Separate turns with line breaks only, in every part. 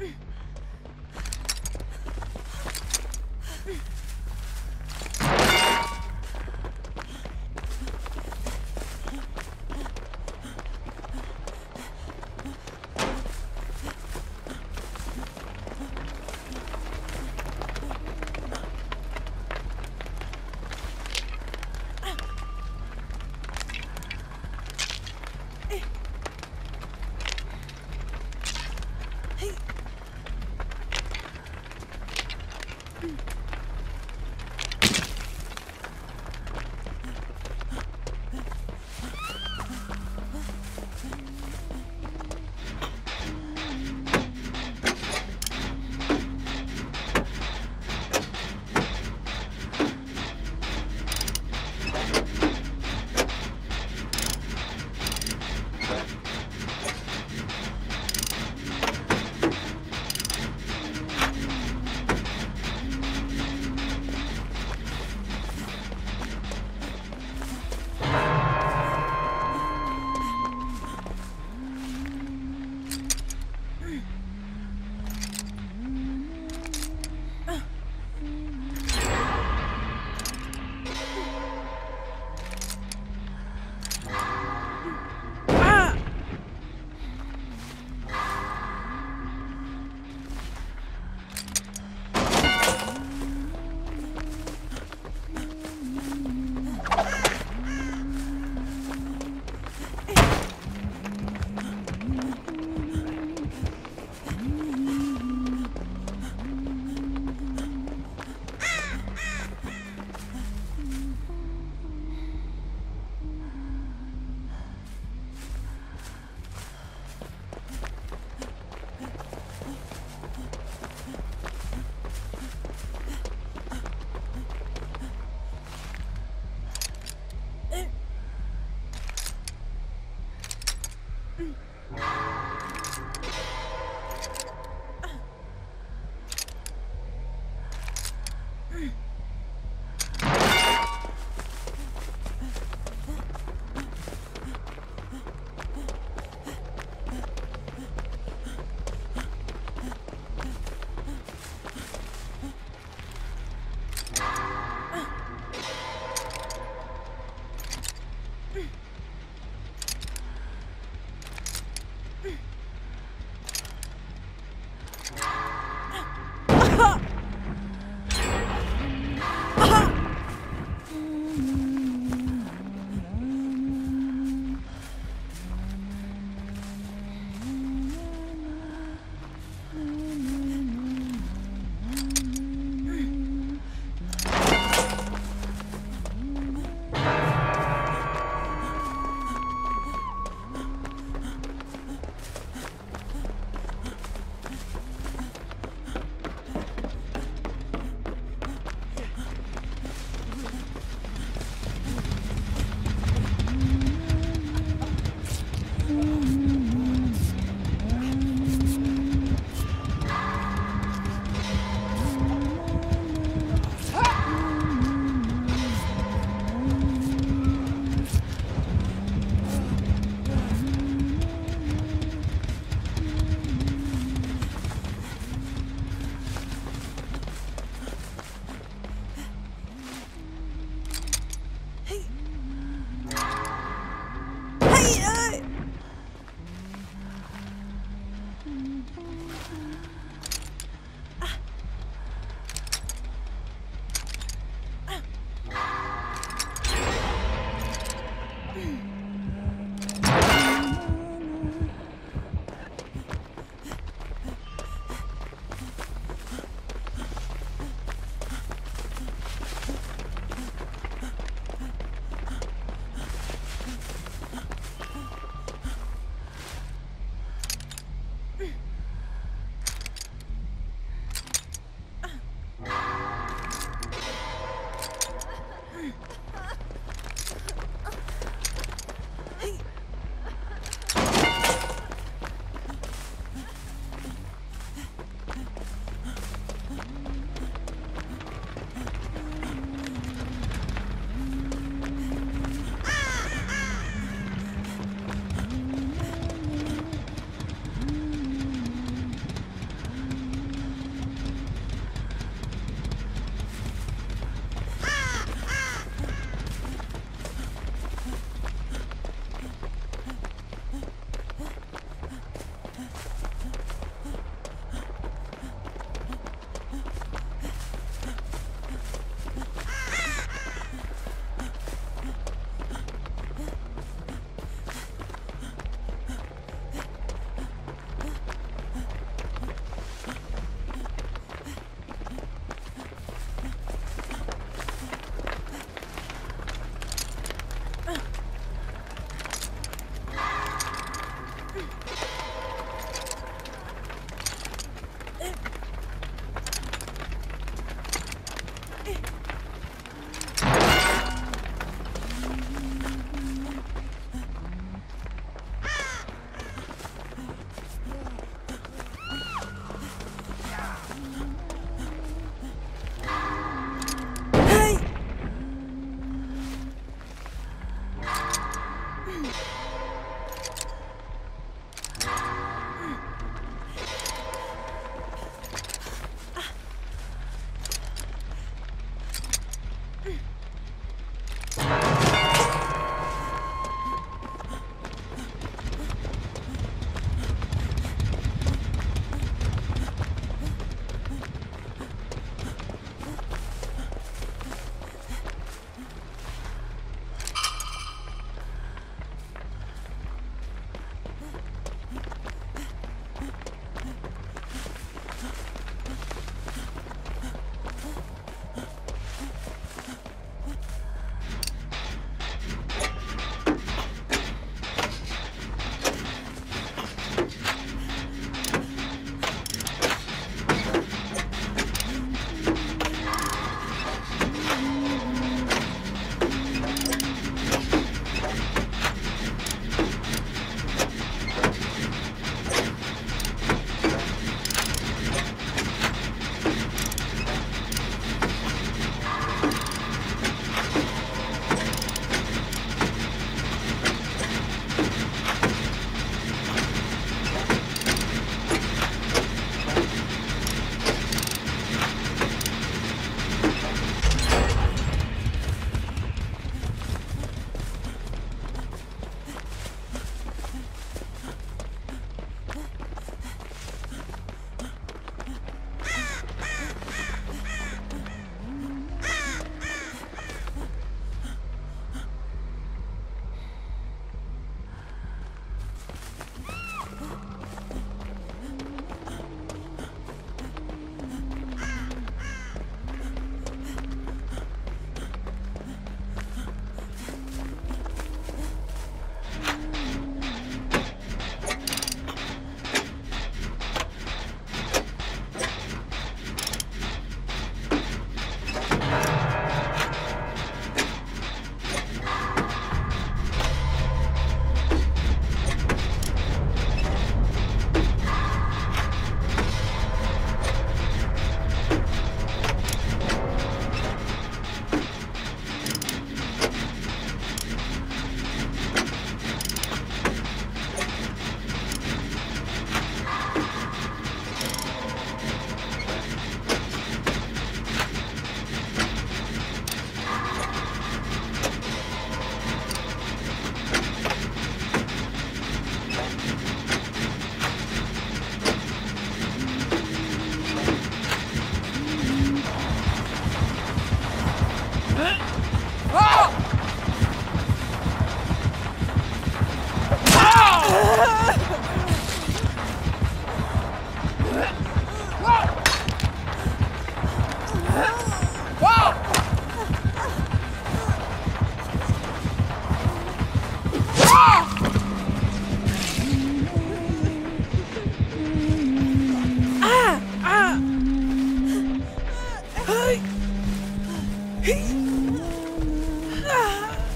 Come on.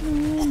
Huh?